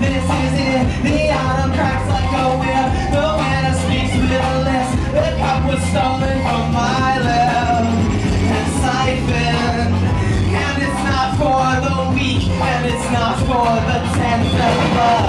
minutes is it, the autumn cracks like a whip. The winter speaks with a list, the cup was stolen from my lip And siphon, and it's not for the weak, and it's not for the tenth of love